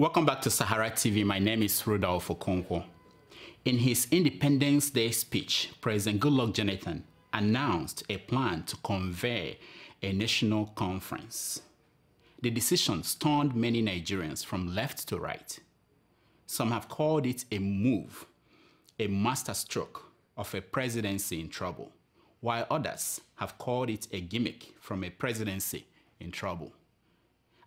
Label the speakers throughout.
Speaker 1: Welcome back to Sahara TV. My name is Rudolph Okonkwo. In his Independence Day speech, President Goodluck Jonathan announced a plan to convene a national conference. The decision stunned many Nigerians from left to right. Some have called it a move, a masterstroke of a presidency in trouble, while others have called it a gimmick from a presidency in trouble.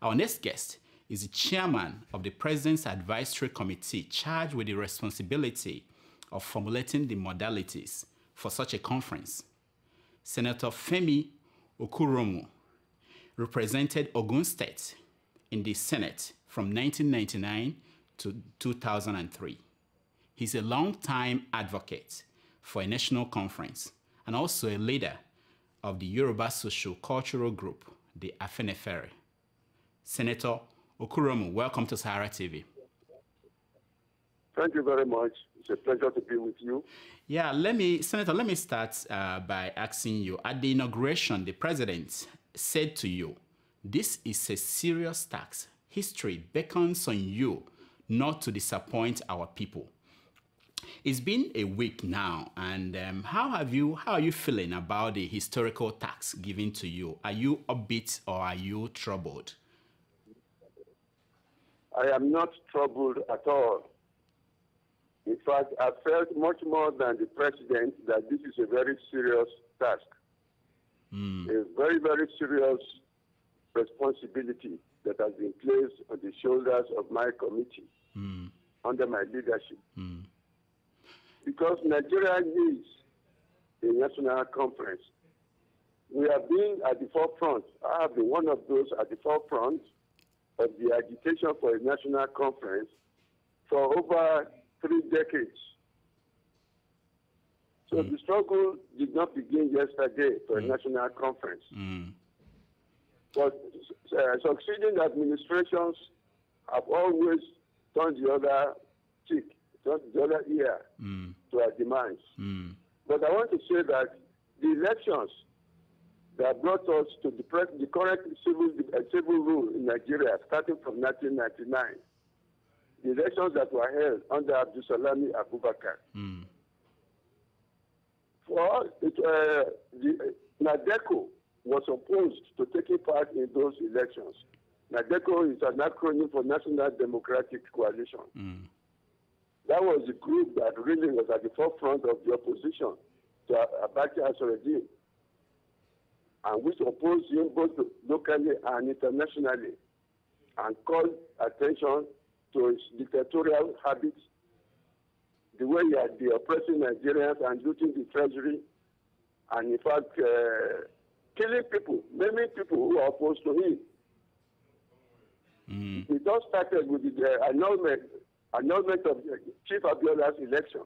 Speaker 1: Our next guest is the chairman of the President's Advisory Committee charged with the responsibility of formulating the modalities for such a conference. Senator Femi Okurounmu represented Ogun State in the Senate from 1999 to 2003. He's a long-time advocate for a national conference and also a leader of the Yoruba social cultural group, the Afenifere. Senator Okurounmu, welcome to Sahara TV.
Speaker 2: Thank you very much. It's a pleasure to be with you.
Speaker 1: Yeah, let me, Senator, let me start uh, by asking you. At the inauguration, the president said to you, This is a serious tax. History beckons on you not to disappoint our people. It's been a week now, and um, how have you? How are you feeling about the historical tax given to you? Are you upbeat or are you troubled?
Speaker 2: I am not troubled at all. In fact, I felt much more than the president that this is a very serious task, Mm. a very, very serious responsibility that has been placed on the shoulders of my committee mm. under my leadership. Mm. Because Nigeria needs a national conference. We have been at the forefront. I have been one of those at the forefront of the agitation for a national conference for over three decades. So mm. the struggle did not begin yesterday for a mm. national conference. Mm. But uh, succeeding administrations have always turned the other cheek, turned the other ear to our demands. But I want to say that the elections that brought us to the, the correct civil, uh, civil rule in Nigeria starting from 1999, the elections that were held under Abdulsalami Abubakar. Us, it, uh, the, NADECO was opposed to taking part in those elections. NADECO is an acronym for National Democratic Coalition. That was the group that really was at the forefront of the opposition to Abacha's regime and which opposed him both locally and internationally and called attention to his dictatorial habits, the way he had been oppressing Nigerians and looting the treasury, and in fact, uh, killing people, many people who are opposed to him. It all started with the uh, annulment, annulment of uh, Chief Abiola's election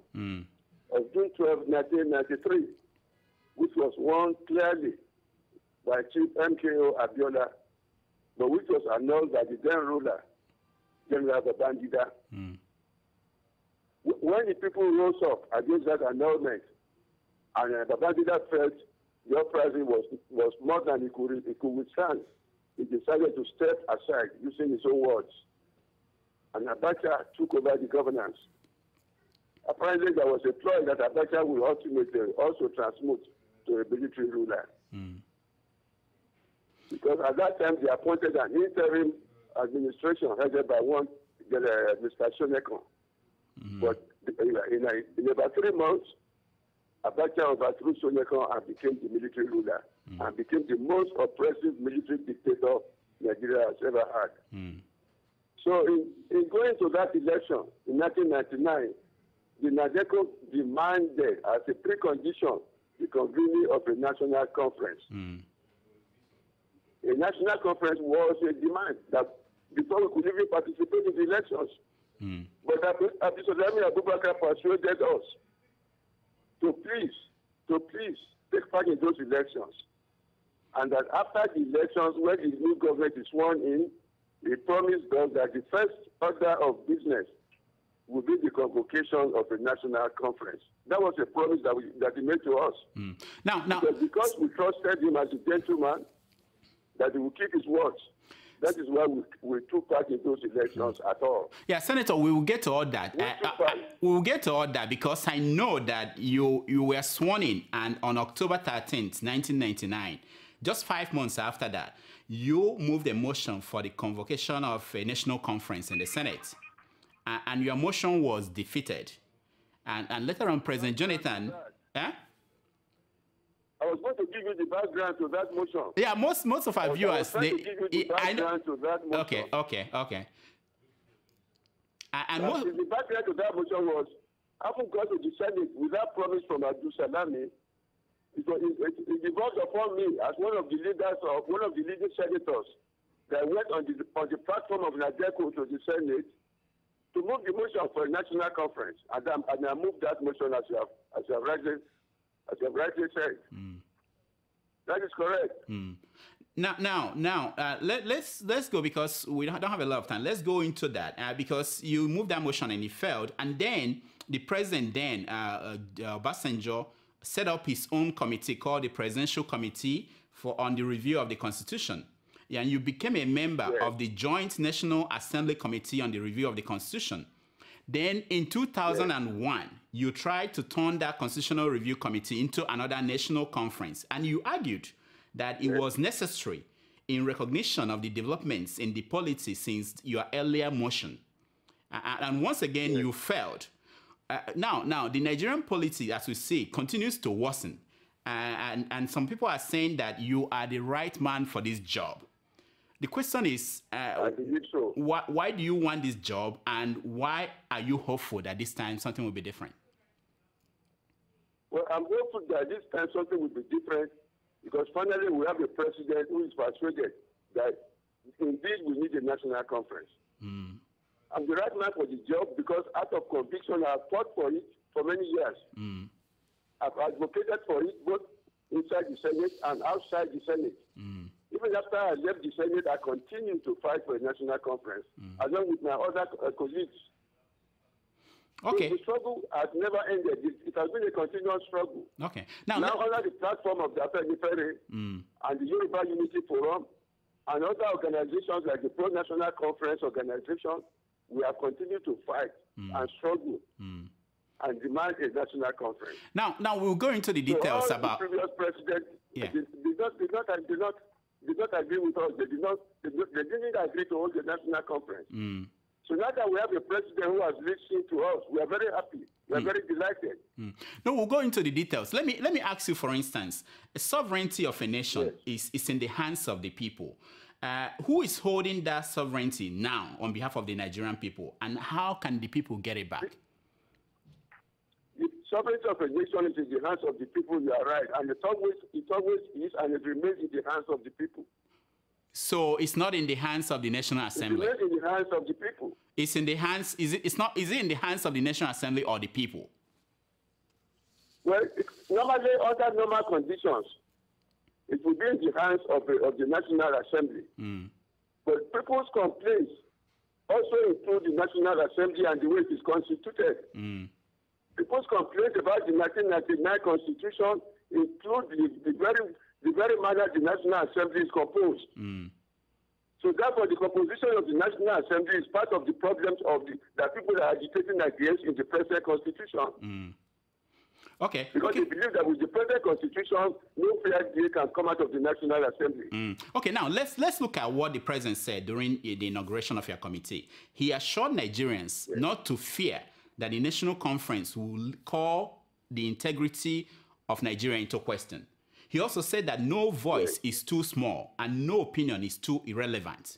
Speaker 2: of June 12, 1993, which was won clearly by Chief MKO Abiola, but which was annulled by the then ruler, General Babangida. Wh- When the people rose up against that annulment, and uh, Babangida felt the uprising was, was more than he could, he could withstand, he decided to step aside using his own words. And Abacha took over the governance. Apparently, there was a ploy that Abacha will ultimately also transmute to a military ruler. Because at that time, they appointed an interim administration headed by one uh, Mr. Shonekan. Mm-hmm. But in, in, in about three months, Abacha overthrew Shonekan and became the military ruler mm. and became the most oppressive military dictator Nigeria has ever had. Mm. So in, in going to that election in 1999, the NADECO demanded as a precondition the convening of a national conference. Mm. A national conference was a demand that before we could even participate in the elections. But Abdulsalami Abubakar persuaded us to please, to please take part in those elections. And that after the elections, when the new government is sworn in, he promised us that the first order of business will be the convocation of a national conference. That was a promise that, we, that he made to us.
Speaker 1: Mm. Now, now,
Speaker 2: But because we trusted him as a gentleman, that he will keep his words. That is why we, we took part in those elections at all.
Speaker 1: Yeah, Senator, we will get to all that. Uh, uh, we will get to all that because I know that you you were sworn in, and on October 13th, 1999, just five months after that, you moved a motion for the convocation of a national conference in the Senate, and your motion was defeated. And, and later on, President Jonathan, eh?
Speaker 2: I was going to give you the background to that motion.
Speaker 1: yeah, most most of our viewers, they,
Speaker 2: to give you the
Speaker 1: I know-
Speaker 2: background to that motion.
Speaker 1: okay, okay, okay. And
Speaker 2: Uh,
Speaker 1: most,
Speaker 2: the background to that motion was, having gone to the Senate without promise from Abdul Salami, it, was, it, it, it devolved upon me as one of the leaders of one of the leading senators that went on the on the platform of Nadeco to the Senate to move the motion for a national conference, and, I- and I moved that motion as you have as you have rightly as you rightly said. That is correct.
Speaker 1: Now, now, now, uh, let, let's let's go because we don't don't have a lot of time. Let's go into that uh, because you moved that motion and it failed, and then the president then uh, uh, Obasanjo set up his own committee called the Presidential Committee for on the review of the Constitution. Yeah, and you became a member
Speaker 2: Yes.
Speaker 1: of the Joint National Assembly Committee on the review of the Constitution. Then in 2001, you tried to turn that Constitutional Review Committee into another national conference, and you argued that it was necessary in recognition of the developments in the policy since your earlier motion. And once again, you failed. Uh, now, now the Nigerian policy, as we see, continues to worsen. Uh, and, and some people are saying that you are the right man for this job. The question is, uh,
Speaker 2: so.
Speaker 1: why, why do you want this job and why are you hopeful that this time something will be different?
Speaker 2: Well, I'm hopeful that this time something will be different because finally we have a president who is persuaded that indeed we need a national conference. Hmm. I'm the right man for the job because out of conviction I have fought for it for many years. Hmm. I've advocated for it both inside the Senate and outside the Senate. Hmm. Even after I left the Senate, I continued to fight for a national conference mm. along with my other uh, colleagues.
Speaker 1: Okay,
Speaker 2: The struggle has never ended. It, it has been a continuous struggle.
Speaker 1: okay. Now,
Speaker 2: Now,
Speaker 1: let-
Speaker 2: under the platform of the Afenifere mm. and the Yoruba Unity Forum and other organizations like the Pro National Conference Organization, we have continued to fight mm. and struggle and demand a national conference.
Speaker 1: now, now we'll go into the
Speaker 2: So
Speaker 1: details
Speaker 2: all
Speaker 1: about.
Speaker 2: the previous president
Speaker 1: Yeah.
Speaker 2: did, did not did not did not did not agree with us. They did not they, they didn't agree to hold the national conference. So now that we have a president who has listened to us, we are very happy. We are very delighted.
Speaker 1: Mm. No, we'll go into the details. Let me let me ask you, for instance, the sovereignty of a nation
Speaker 2: Yes.
Speaker 1: is, is in the hands of the people. Uh, who is holding that sovereignty now on behalf of the Nigerian people, and how can the people get it back?
Speaker 2: Sovereignty of a nation is in the hands of the people. You are right, and it always it always is, and it remains in the hands of the people.
Speaker 1: So it's not in the hands of the National
Speaker 2: It
Speaker 1: Assembly.
Speaker 2: remains in the hands of the people.
Speaker 1: It's in the hands. Is it? It's not. Is it in the hands of the National Assembly or the people?
Speaker 2: Well, normally under normal conditions, it would be in the hands of the, of the National Assembly. Hmm. But people's complaints also include the National Assembly and the way it is constituted. Hmm. People's complaints about the 1999 Constitution include the, the very the very manner the National Assembly is composed. So therefore, the composition of the National Assembly is part of the problems of the that people are agitating against in the present Constitution.
Speaker 1: Okay.
Speaker 2: Because
Speaker 1: okay.
Speaker 2: they believe that with the present Constitution, no fair deal can come out of the National Assembly.
Speaker 1: Mm. Okay, now let's let's look at what the president said during the inauguration of your committee. He assured Nigerians not to fear that the national conference will call the integrity of Nigeria into question. He also said that no voice is too small and no opinion is too irrelevant.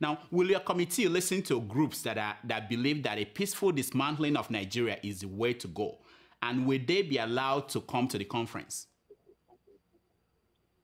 Speaker 1: Now, will your committee listen to groups that are that believe that a peaceful dismantling of Nigeria is the way to go? And will they be allowed to come to the conference?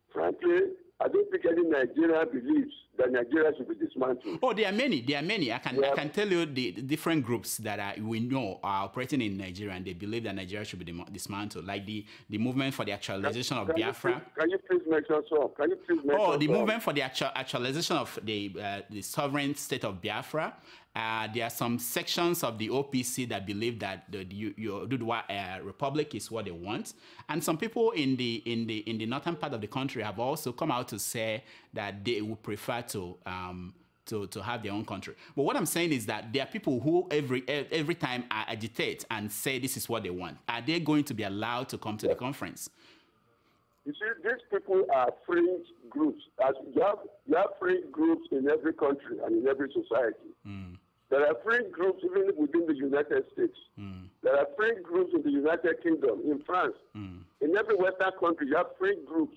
Speaker 2: Frankly, I don't think any Nigerian believes that Nigeria should be dismantled.
Speaker 1: Oh, there are many. There are many. I can
Speaker 2: Yeah.
Speaker 1: I can tell you the, the different groups that are, we know are operating in Nigeria and they believe that Nigeria should be dismantled, like the, the movement for the actualization of
Speaker 2: Can you
Speaker 1: Biafra.
Speaker 2: please- Can you please mention some? Can you please mention
Speaker 1: Oh, the
Speaker 2: some?
Speaker 1: movement for the actu- actualization of the uh, the sovereign state of Biafra. Uh, there are some sections of the OPC that believe that the, the your Oduduwa uh, Republic is what they want, and some people in the in the in the northern part of the country have also come out to say that they would prefer to. Um, to, to have their own country. But what I'm saying is that there are people who every every time agitate and say this is what they want. Are they going to be allowed to come to the conference?
Speaker 2: You see, these people are fringe groups. As you have, you have fringe groups in every country and in every society. Mm. There are fringe groups even within the United States. Mm. There are fringe groups in the United Kingdom, in France. Mm. In every Western country, you have fringe groups.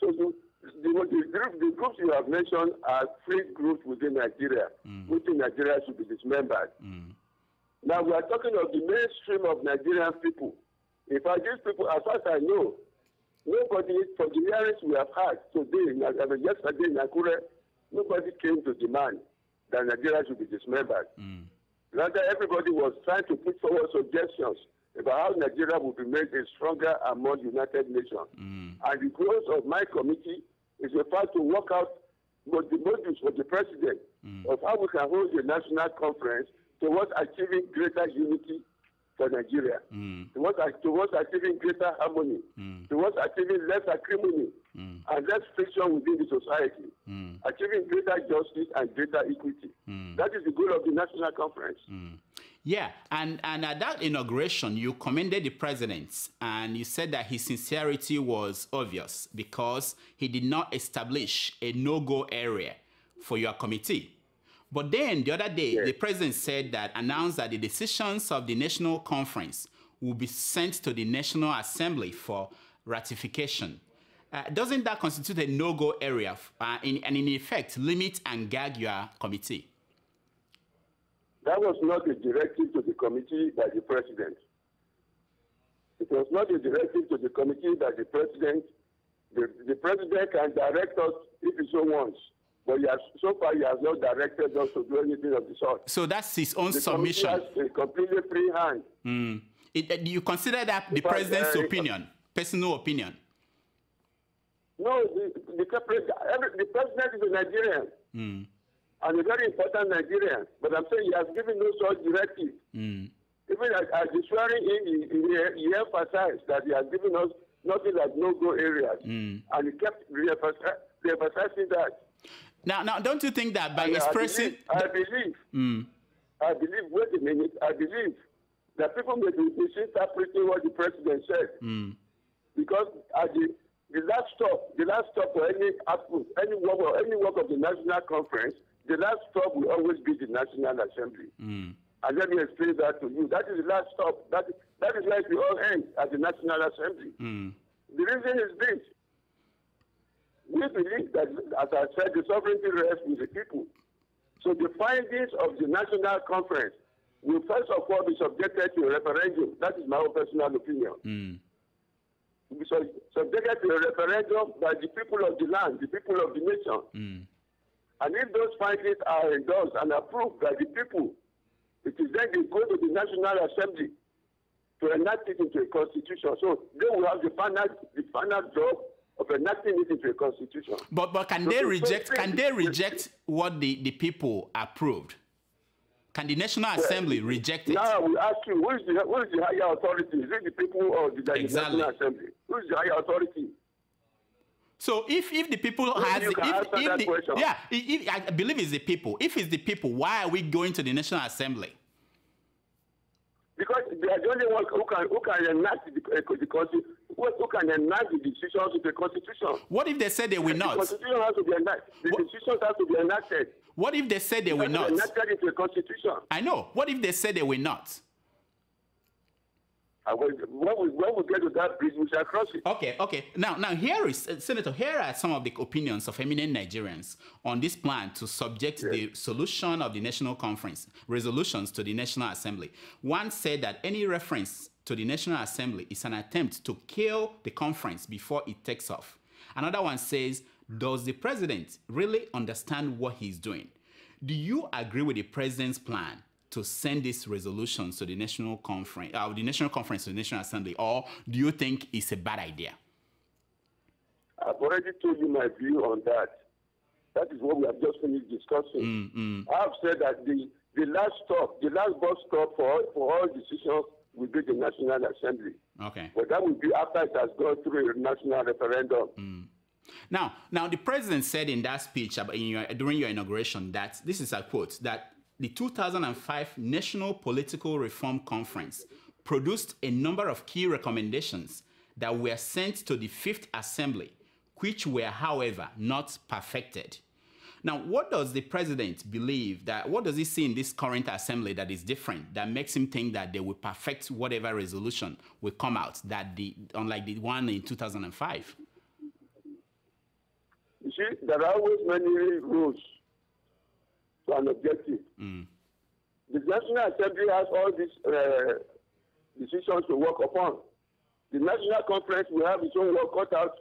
Speaker 2: So the, the, the, group, the groups you have mentioned are fringe groups within Nigeria, which in Nigeria should be dismembered. Now we are talking of the mainstream of Nigerian people. In fact, these people, as far as I know, nobody for the hearings we have had today, I mean, yesterday in Akure, nobody came to demand that Nigeria should be dismembered. Mm. Rather, everybody was trying to put forward suggestions about how Nigeria would be made a stronger and more united nation. Mm. And the goals of my committee is in fact to work out what the motives for the president mm. of how we can hold a national conference towards achieving greater unity for Nigeria, towards, towards achieving greater harmony, mm. towards achieving less acrimony mm. and less friction within the society, mm. achieving greater justice and greater equity. That is the goal of the national conference.
Speaker 1: Yeah, and, and at that inauguration, you commended the president and you said that his sincerity was obvious because he did not establish a no go area for your committee. But then the other day,
Speaker 2: Yes.
Speaker 1: the president said that, announced that the decisions of the national conference will be sent to the National Assembly for ratification. Uh, doesn't that constitute a no go area uh, in, and in effect limit and gag your committee?
Speaker 2: That was not a directive to the committee by the president. It was not a directive to the committee by the president. The, the president can direct us if he so wants, but has, so far he has not directed us to do anything of the sort.
Speaker 1: So that's his own
Speaker 2: The
Speaker 1: submission.
Speaker 2: has a completely free hand.
Speaker 1: Mm. It, uh, you consider that the
Speaker 2: fact,
Speaker 1: president's
Speaker 2: uh,
Speaker 1: opinion, personal opinion.
Speaker 2: No, the, the, the, every, the president is a Nigerian
Speaker 1: Mm.
Speaker 2: and a very important Nigerian. But I'm saying he has given no such directive.
Speaker 1: Mm.
Speaker 2: Even as, the swearing in, he, he, he emphasized that he has given us nothing like no-go areas.
Speaker 1: Mm.
Speaker 2: And he kept re-emphasi- re-emphasizing that.
Speaker 1: Now, now, don't you think that by
Speaker 2: And
Speaker 1: expressing,
Speaker 2: I believe, I believe,
Speaker 1: Mm.
Speaker 2: I believe, wait a minute, I believe that people may be misinterpreting what the president said.
Speaker 1: Mm.
Speaker 2: Because at the, the last stop, the last stop for any output, any work, or any work of the national conference, the last stop will always be the National Assembly.
Speaker 1: Mm.
Speaker 2: And let me explain that to you. That is the last stop. That, that is where we all end at the National Assembly.
Speaker 1: Mm.
Speaker 2: The reason is this. We believe that, as I said, the sovereignty rests with the people. So the findings of the National Conference will first of all be subjected to a referendum. That is my own personal opinion.
Speaker 1: Mm.
Speaker 2: Be sub- subjected to a referendum by the people of the land, the people of the nation.
Speaker 1: Mm.
Speaker 2: And if those findings are endorsed and approved by the people, it is then they go to the National Assembly to enact it into a constitution. So they will have the final, the final job of enacting it into a constitution.
Speaker 1: But but can
Speaker 2: So-
Speaker 1: they reject? Can they reject what the, the people approved? Can the National Assembly reject it?
Speaker 2: Now we ask you, who is the who is the higher authority? Is it the people or the, the
Speaker 1: Exactly.
Speaker 2: National Assembly? Who is the higher authority?
Speaker 1: So if if the people has if, if the,
Speaker 2: question.
Speaker 1: yeah, if, if- I believe it's the people. If it's the people, why are we going to the National Assembly?
Speaker 2: Because they are the only one who can who can enact the, uh, the constitution. Who, can enact the decisions of the constitution?
Speaker 1: What if they say they will
Speaker 2: The
Speaker 1: not?
Speaker 2: constitution has to be enacted. The
Speaker 1: What-
Speaker 2: decisions have to be enacted.
Speaker 1: What if they say they will not?
Speaker 2: enacted into a constitution.
Speaker 1: I know. What if they say they will not?
Speaker 2: When, when, we, when we get to that bridge, we shall cross it.
Speaker 1: Okay, okay. Now, now here is uh, Senator. Here are some of the opinions of eminent Nigerians on this plan to subject the solution of the national conference resolutions to the National Assembly. One said that any reference to the National Assembly is an attempt to kill the conference before it takes off. Another one says does the president really understand what he's doing? Do you agree with the president's plan to send this resolution to the national conference, uh, the national conference, to the national assembly, or do you think it's a bad idea?
Speaker 2: I've already told you my view on that. That is what we have just finished discussing.
Speaker 1: Mm,
Speaker 2: I have said that the, the last stop, the last bus stop for all, for all decisions will be the National Assembly.
Speaker 1: Okay.
Speaker 2: But that will be after it has gone through a national referendum.
Speaker 1: Mm. Now, now the president said in that speech in your, during your inauguration that this is a quote that the 2005 National Political Reform Conference produced a number of key recommendations that were sent to the Fifth Assembly, which were, however, not perfected. Now, what does the president believe that, what does he see in this current assembly that is different, that makes him think that they will perfect whatever resolution will come out, that the, unlike the one in 2005?
Speaker 2: You see, there are always many rules to an objective.
Speaker 1: Mm.
Speaker 2: The National Assembly has all these uh, decisions to work upon. The National Conference will have its own work cut out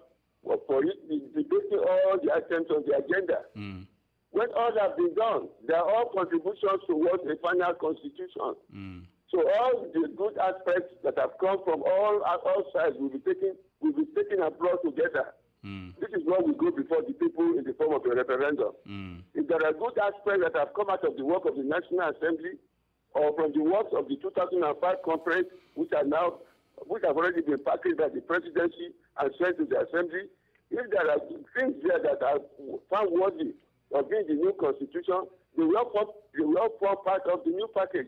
Speaker 2: for it, debating all the items on the agenda.
Speaker 1: Mm.
Speaker 2: When all have been done, they are all contributions towards a final constitution.
Speaker 1: Mm.
Speaker 2: So all the good aspects that have come from all all sides will be taken will be taken and brought together.
Speaker 1: Mm.
Speaker 2: This is what we go before the people in the form of a referendum.
Speaker 1: Mm.
Speaker 2: If there are good aspects that have come out of the work of the National Assembly or from the works of the 2005 conference, which are now which have already been packaged by the presidency and sent to the assembly, if there are things there that are found worthy of being the new constitution, they will form, they will form part of the new package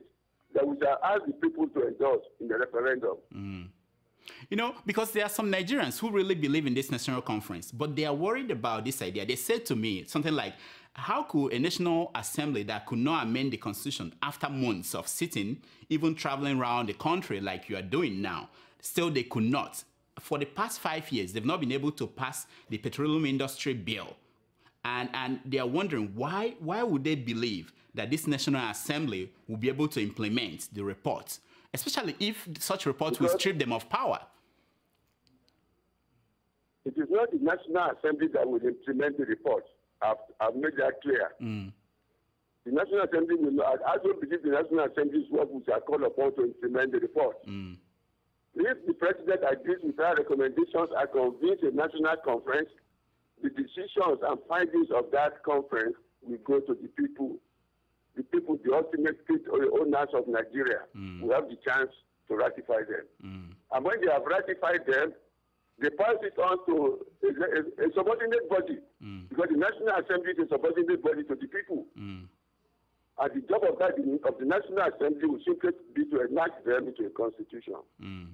Speaker 2: that we shall ask the people to endorse in the referendum.
Speaker 1: Mm. You know, because there are some Nigerians who really believe in this national conference, but they are worried about this idea. They said to me something like, how could a national assembly that could not amend the constitution after months of sitting, even traveling around the country like you are doing now, still they could not? For the past five years, they've not been able to pass the petroleum industry bill. And, and they are wondering why, why would they believe that this National Assembly will be able to implement the report, especially if such report will strip them of power?
Speaker 2: It is not the National Assembly that will implement the report. I've, I've made that clear.
Speaker 1: Mm.
Speaker 2: The National Assembly will not, I don't believe the National Assembly is what we shall call upon to implement the report.
Speaker 1: Mm.
Speaker 2: If the President agrees with our recommendations and convenes a national conference, the decisions and findings of that conference will go to the people. The people, the ultimate owners of Nigeria,
Speaker 1: Mm.
Speaker 2: will have the chance to ratify them.
Speaker 1: Mm.
Speaker 2: And when they have ratified them, they pass it on to a, a, a subordinate body
Speaker 1: Mm.
Speaker 2: because the National Assembly is a subordinate body to the people.
Speaker 1: Mm.
Speaker 2: And the job of that of the National Assembly will simply be to enact them into a constitution.
Speaker 1: Mm.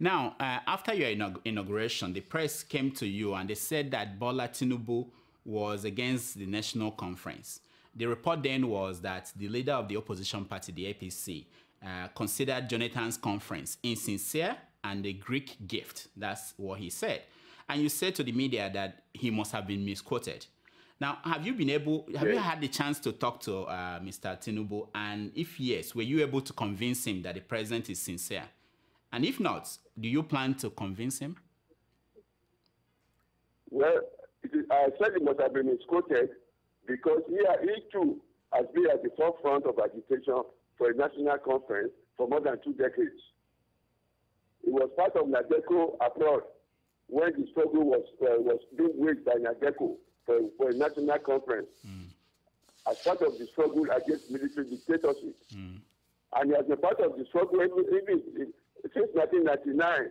Speaker 1: Now, uh, after your inaug- inauguration, the press came to you and they said that Bola Tinubu was against the national conference. The report then was that the leader of the opposition party, the APC, uh, considered Jonathan's conference insincere and a Greek gift. That's what he said. And you said to the media that he must have been misquoted. Now, have you been able, have you had the chance to talk to uh, Mr. Tinubu? And if yes, were you able to convince him that the president is sincere? And if not, do you plan to convince him?
Speaker 2: Well, I said he must have been misquoted because he, he too has been at the forefront of agitation for a national conference for more than two decades. He was part of Nadeco abroad when the struggle was, uh, was being waged by Nadeco for, for a national conference as part of the struggle against military dictatorship. And as a part of the struggle even, even since 1999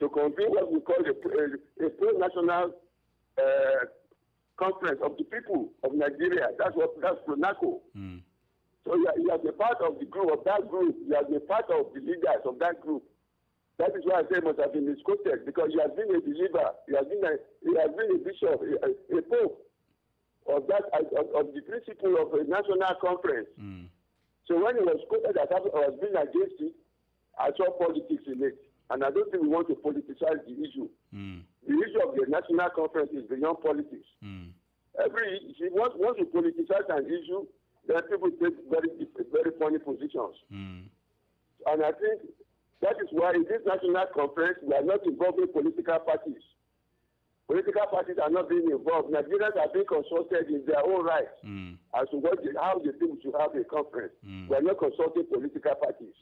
Speaker 2: to convene what we call a, a, a pro-national uh, conference of the people of Nigeria. That's what that's PRONACO.
Speaker 1: Mm.
Speaker 2: So he, he has been part of the group of that group. He has a part of the leaders of that group. That is why I say must have been misquoted because he has been a believer. He has been a he has been a bishop, a, a pope of that of, of the principle of a national conference.
Speaker 1: Mm.
Speaker 2: So when he was quoted as having was being against it, I saw politics in it. And I don't think we want to politicize the issue.
Speaker 1: Mm.
Speaker 2: The issue of the national conference is beyond politics.
Speaker 1: Mm.
Speaker 2: Every see, once once you politicize an issue, then people take very very funny positions.
Speaker 1: Mm.
Speaker 2: And I think that is why in this national conference we are not involving political parties. Political parties are not being involved. Nigerians are being consulted in their own rights
Speaker 1: Mm.
Speaker 2: as to what they, how they think we should have a conference. We are not consulting political parties.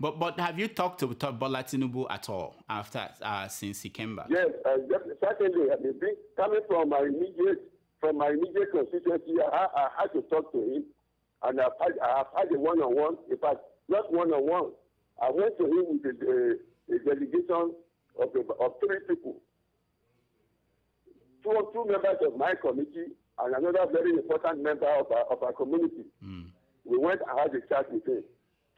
Speaker 1: But but have you talked to, Bola Tinubu at all after uh, since he came back?
Speaker 2: Yes, uh, certainly. I mean, coming from my immediate from my immediate constituency, I, I had to talk to him, and I've had, I have had a one-on-one. In fact, not one-on-one. I went to him with a, a, a delegation of, of three people, two two members of my committee and another very important member of our, of our community. Hmm. We went and had a chat with him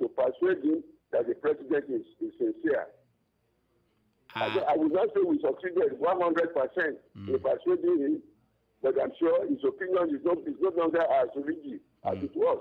Speaker 2: to persuade him that the president is, is sincere. I, ah.
Speaker 1: Uh,
Speaker 2: don't- I will not say we succeeded 100% hmm. in persuading him, but I'm sure his opinion is no, is no longer as rigid as hmm. it was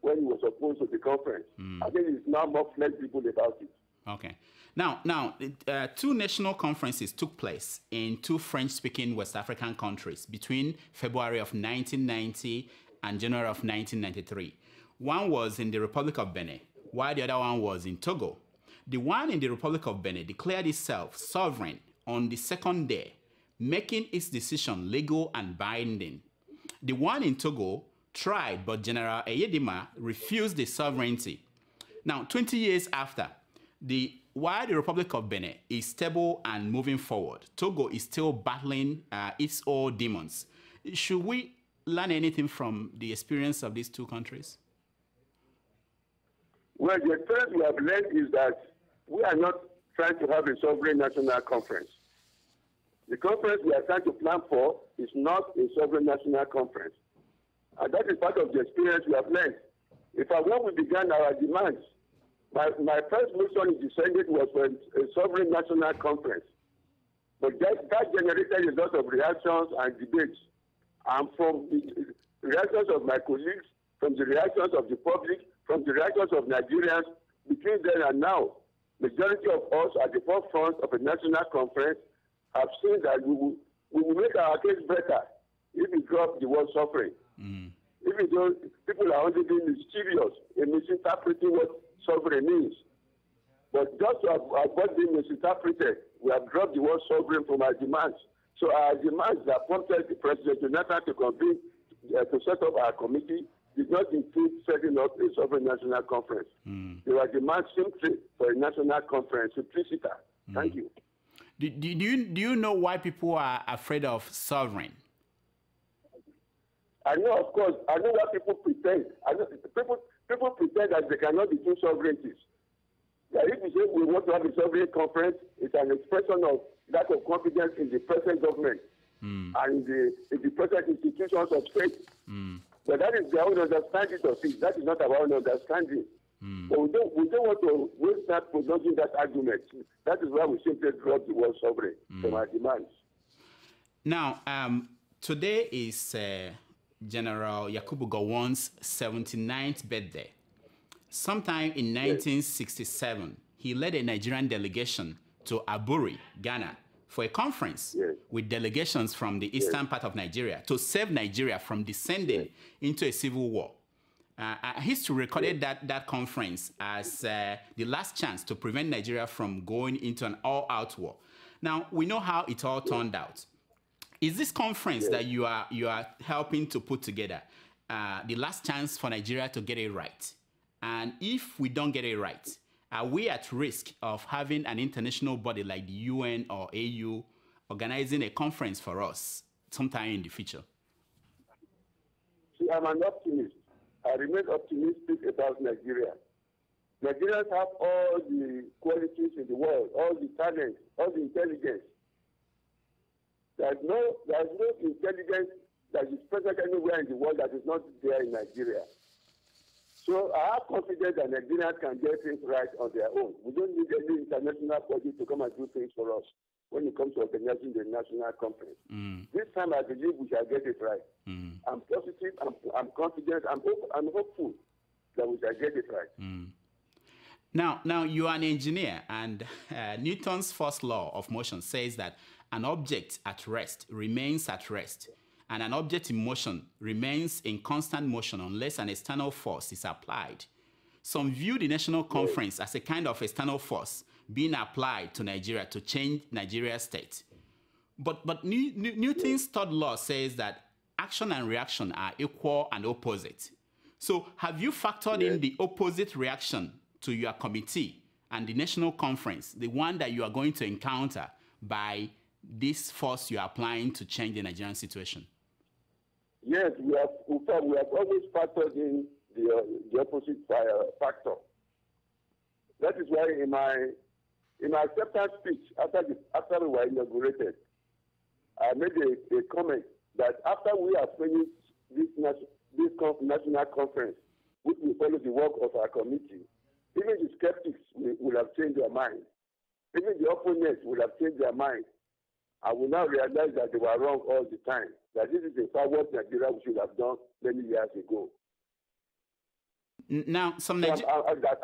Speaker 2: when he was opposed to the conference. I think he's now more flexible about it.
Speaker 1: Okay. Now, now, uh, two national conferences took place in two French-speaking West African countries between February of 1990 and January of 1993. One was in the Republic of Benin, while the other one was in Togo. The one in the Republic of Benin declared itself sovereign on the second day, making its decision legal and binding. The one in Togo tried, but General Eyadema refused the sovereignty. Now, 20 years after, the while the Republic of Benin is stable and moving forward, Togo is still battling uh, its own demons. Should we learn anything from the experience of these two countries?
Speaker 2: Well, the experience we have learned is that we are not trying to have a sovereign national conference. The conference we are trying to plan for is not a sovereign national conference. And that is part of the experience we have learned. In fact, when we began our demands, my, my first mission in the Senate was for a, sovereign national conference. But that, that generated a lot of reactions and debates. And from the reactions of my colleagues, from the reactions of the public, from the reactions of Nigerians, between then and now, majority of us at the forefront of a national conference have seen that we will, we will make our case better if we drop the word sovereign. Mm. Even though people are only being mischievous in misinterpreting what sovereign means. But just to avoid being misinterpreted, we have dropped the word sovereign from our demands. So our demands that prompted the President Jonathan to convene uh, to set up our committee did not include setting up a sovereign national conference. They were demands simply for a national conference, simplicity. Thank you.
Speaker 1: Do, do, do you, do you know why people are afraid of sovereign?
Speaker 2: I know, of course, I know what people pretend. I know, people, people pretend that they cannot be two sovereignties. That if we say we want to have a sovereign conference, it's an expression of lack of confidence in the present government and the, in the present institutions of state. But that is their own understanding of it. That is not our own understanding. But we don't, we don't want to waste that prolonging that argument. That is why we simply drop the word sovereign from our demands.
Speaker 1: Now, um, today is uh, General Yakubu Gowon's 79th birthday. Sometime in 1967, he led a Nigerian delegation to Aburi, Ghana, for a conference
Speaker 2: Yes.
Speaker 1: with delegations from the eastern part of Nigeria to save Nigeria from descending into a civil war. Uh, uh, history recorded that, that conference as uh, the last chance to prevent Nigeria from going into an all out war. Now, we know how it all turned out. Is this conference that you are, you are helping to put together uh, the last chance for Nigeria to get it right? And if we don't get it right, are we at risk of having an international body like the UN or AU organizing a conference for us sometime in the future?
Speaker 2: See, I'm an optimist. I remain optimistic about Nigeria. Nigerians have all the qualities in the world, all the talent, all the intelligence. There's no, there's no intelligence that is present anywhere in the world that is not there in Nigeria. So I have confidence that Nigerians can get things right on their own. We don't need any international body to come and do things for us when it comes to organizing the national conference. Mm. This time I believe we shall get it right. Mm. I'm positive, I'm, I'm confident, I'm, hope, I'm hopeful that we shall get it right. Mm.
Speaker 1: Now, now you are an engineer, and uh, Newton's first law of motion says that an object at rest remains at rest, and an object in motion remains in constant motion unless an external force is applied. Some view the national conference as a kind of external force being applied to Nigeria to change Nigeria's state. But but New, New, Newton's third law says that action and reaction are equal and opposite. So have you factored yes. in the opposite reaction to your committee and the national conference, the one that you are going to encounter by this force you are applying to change the Nigerian situation?
Speaker 2: Yes, we have, in fact, we have always factored in the, uh, the opposite factor. That is why in my in my acceptance speech after the, after we were inaugurated, I made a, a comment that after we have finished this, this national conference, which will follow the work of our committee, even the skeptics will, will have changed their mind. Even the opponents will have changed their mind. I will now realize that they were wrong all the time. That this is a forward Nigeria we should have done many years ago.
Speaker 1: Now, some
Speaker 2: Nigerians,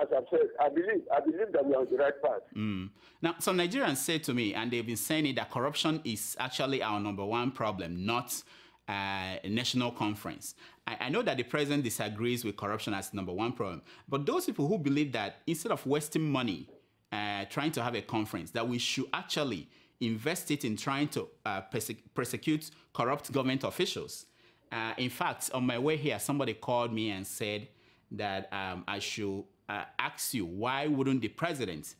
Speaker 2: as I've said, I believe, I believe that we are on the right path.
Speaker 1: Mm. Now, some Nigerians say to me, and they've been saying it, that corruption is actually our number one problem, not uh, a national conference. I, I, know that the president disagrees with corruption as number one problem, but those people who believe that instead of wasting money uh, trying to have a conference, that we should actually invest it in trying to uh, perse- persecute corrupt government officials. Uh, in fact, on my way here, somebody called me and said that um, I should uh, ask you why wouldn't the president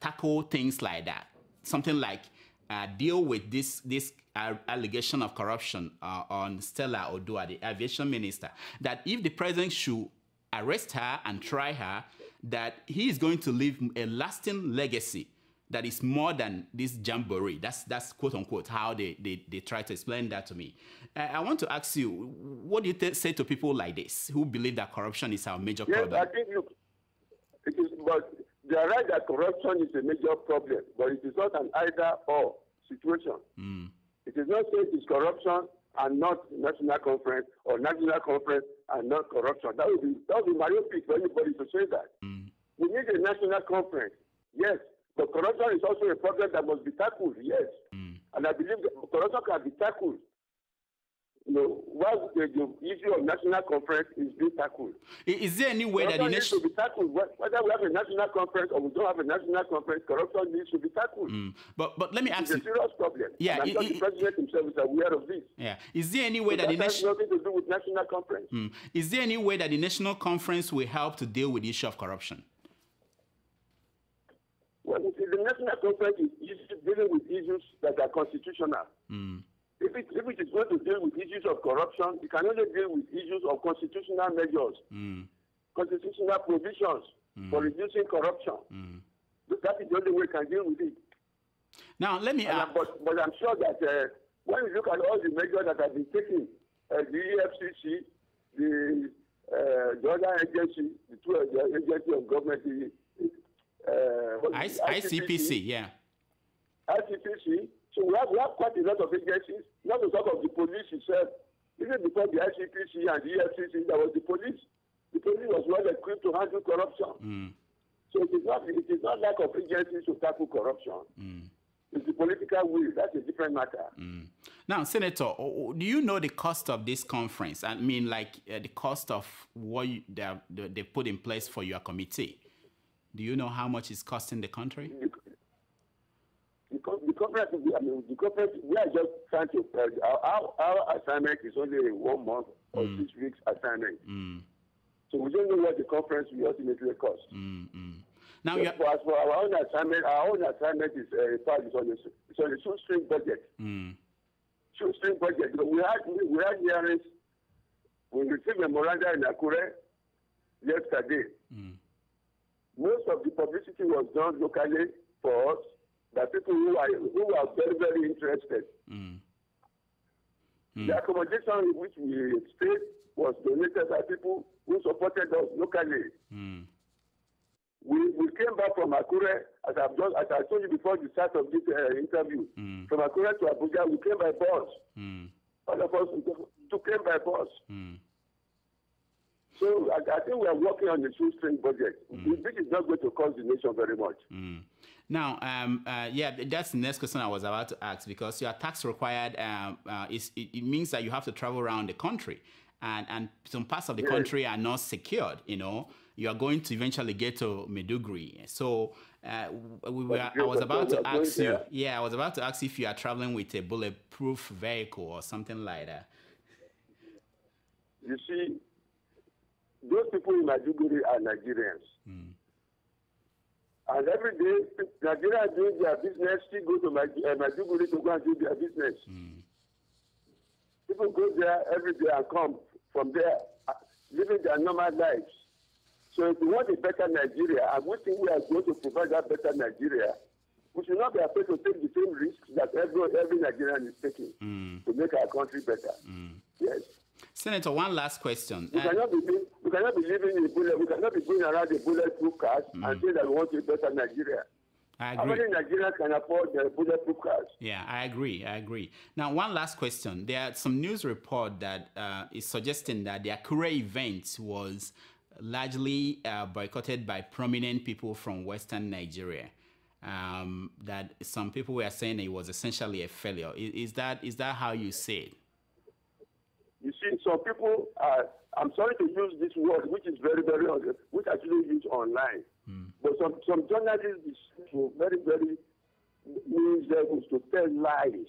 Speaker 1: tackle things like that? Something like uh, deal with this this uh, allegation of corruption uh, on Stella Oduah, the aviation minister. That if the president should arrest her and try her, that he is going to leave a lasting legacy that is more than this jamboree. That's that's quote unquote how they they, they try to explain that to me. Uh, I want to ask you, what do you say to people like this who believe that corruption is our major
Speaker 2: yes,
Speaker 1: problem?
Speaker 2: I think look, it is, but they are right that corruption is a major problem, but it is not an either or situation. Mm. It is not saying it is corruption and not national conference or national conference and not corruption. That would be that would be myopic for anybody to say that. Mm. We need a national conference. Yes, but corruption is also a problem that must be tackled, yes. Mm. And I believe that corruption can be tackled. You know, while the, the issue of national conference is being tackled.
Speaker 1: Is there any way
Speaker 2: corruption
Speaker 1: that the
Speaker 2: nation... needs to be tackled? Whether we have a national conference or we don't have a national conference, corruption needs to be tackled.
Speaker 1: Mm. But but let me ask
Speaker 2: it's
Speaker 1: you.
Speaker 2: a serious problem.
Speaker 1: Yeah,
Speaker 2: and I'm it, the president himself is aware of this.
Speaker 1: Yeah. Is there any way
Speaker 2: so
Speaker 1: that,
Speaker 2: that
Speaker 1: the
Speaker 2: nation... has nothing to do with national conference?
Speaker 1: Mm. Is there any way that the national conference will help to deal with the issue of corruption?
Speaker 2: Well, the national conference is dealing with issues that are constitutional. Mm. If, it, if it is going to deal with issues of corruption, it can only deal with issues of constitutional measures, mm. constitutional provisions mm. for reducing corruption. Mm. That is the only way we can deal with it.
Speaker 1: Now, let me.
Speaker 2: Uh, but, but I'm sure that uh, when you look at all the measures that have been taken, uh, the EFCC, the, uh, the other agency, the two uh, the agency of government, the,
Speaker 1: uh, ICPC, ICPC, yeah.
Speaker 2: ICPC. So we have, we have quite a lot of agencies, not to talk of the police itself. Even before the ICPC and the EFCC, there was the police. The police was well equipped to handle corruption. Mm. So it is not it is not lack of agencies to tackle corruption. Mm. It's the political will. That's a different matter. Mm.
Speaker 1: Now, Senator, do you know the cost of this conference? I mean, like uh, the cost of what you, they, they put in place for your committee. Do you know how much it's costing the country?
Speaker 2: The, the, conference, I mean, the conference, we are just trying to, uh, our, our assignment is only a one month or mm. six weeks assignment. Mm. So we don't know what the conference will ultimately cost. Mm, mm.
Speaker 1: Now,
Speaker 2: so for, as for our own assignment, our own assignment is, uh, fact, it's on the, it's on the shoestring budget. Mm. Shoestring budget. We had, we, had hearings, we received memoranda in Akure yesterday. Mm most of the publicity was done locally for us by people who are who are very very interested. Mm. Mm. The accommodation in which we stayed was donated by people who supported us locally. Mm. We we came back from Akure as I've just as I told you before the start of this uh, interview. Mm. From Akure to Abuja, we came by bus. Mm. All of us we came by bus. Mm. So I, I, think we are working on the shoestring budget. Mm. This is not going to cost the nation very much. Mm.
Speaker 1: Now, um, uh, yeah, that's the next question I was about to ask because your tax required um, uh, is it, it, means that you have to travel around the country, and and some parts of the yes. country are not secured. You know, you are going to eventually get to Maiduguri. So uh, we were, I was about to ask you, yeah, I was about to ask if you are traveling with a bulletproof vehicle or something like that.
Speaker 2: You see, those people in Maiduguri are Nigerians. Mm. And every day, Nigerians do their business, still go to uh, Maiduguri to go and do their business. Mm. People go there every day and come from there, uh, living their normal lives. So if we want a better Nigeria, and we think we are going to provide that better Nigeria, we should not be afraid to take the same risks that every, every Nigerian is taking mm. to make our country better. Mm. Yes.
Speaker 1: Senator, one last question.
Speaker 2: We, uh, cannot be, we cannot be living in bullet. We cannot be going around the bulletproof cars mm. and saying that we want a better Nigeria.
Speaker 1: I
Speaker 2: agree. How many Nigerians can afford the bulletproof cars?
Speaker 1: Yeah, I agree. I agree. Now, one last question. There are some news report that uh, is suggesting that the Akure event was largely uh, boycotted by prominent people from Western Nigeria. Um, that some people were saying it was essentially a failure. Is, is, that is that how you say it?
Speaker 2: You see, some people are. I'm sorry to use this word, which is very, very, which actually used online. Mm. But some some journalists is very, very means to tell lies.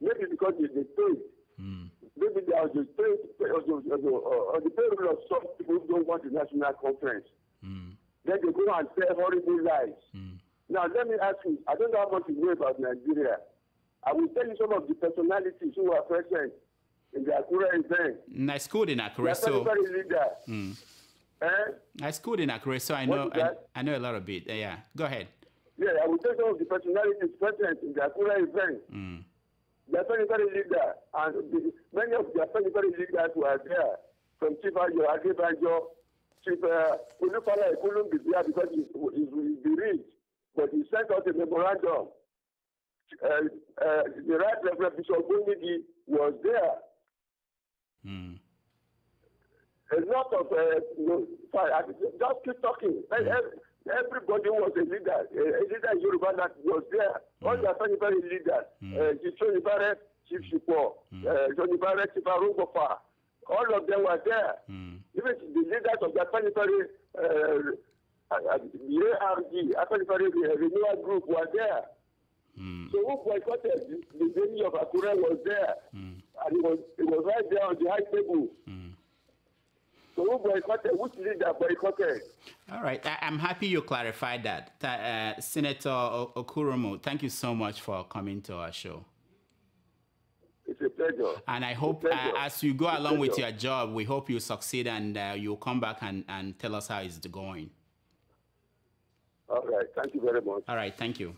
Speaker 2: Maybe because they, they paid. Mm maybe they are the on the payroll of some people who don't want the national conference. Mm. Then they go and tell horrible lies. Mm. Now let me ask you, I don't know how much you know about Nigeria. I will tell you some of the personalities who are present in the Akure event.
Speaker 1: I schooled in Akure, so.
Speaker 2: Mm. Eh?
Speaker 1: I schooled in Akure, so I know I, I, know a lot of it. Uh, yeah, go ahead.
Speaker 2: Yeah, I will tell some of the personalities present in the Akure event. Mm the Afenifere leader and the, many of the Afenifere leaders were there from Chief Ayo Adebanjo, Chief uh, Olu Falae couldn't there because he, he, he bereaved, but he sent out a memorandum. Uh, uh, the right Reverend Bishop Gbonigi was there. Mm. A lot of, uh, you know, sorry, just keep talking. Mm. Everybody was a leader. A leader in Yoruba that was there. Mm. All the Afenifere leaders, mm. uh, Chief Chief Shipo, mm. uh, Sonibare, Chief Arogbofa, all of them were there. Mm. Even the leaders of the Afenifere, uh, uh, the ARG, Afenifere Renewal Group were there. Mm. So who boycotted the, the venue of Akure was there. Mm. And it was, it was right there on the high table. Mm. So who boycotted? Which leader boycotted?
Speaker 1: All right. I, am happy you clarified that. Uh, Senator Okurounmu, thank you so much for coming to our show.
Speaker 2: It's a pleasure.
Speaker 1: And I hope uh, as you go along with your job, we hope you succeed and uh, you'll come back and, and tell us how it's going.
Speaker 2: All right. Thank you very much.
Speaker 1: All right. Thank you.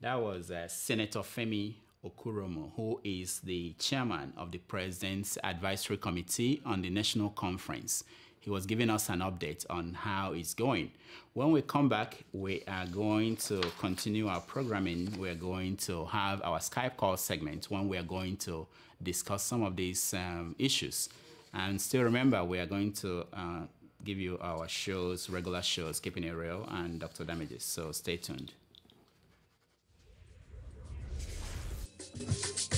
Speaker 1: That was uh, Senator Femi Okurounmu, who is the chairman of the President's Advisory Committee on the National Conference. He was giving us an update on how it's going. When we come back, we are going to continue our programming. We're going to have our Skype call segment when we are going to discuss some of these um, issues. And still remember, we are going to uh, give you our shows, regular shows, Keeping It Real and Dr. Damages. So stay tuned. Thank you.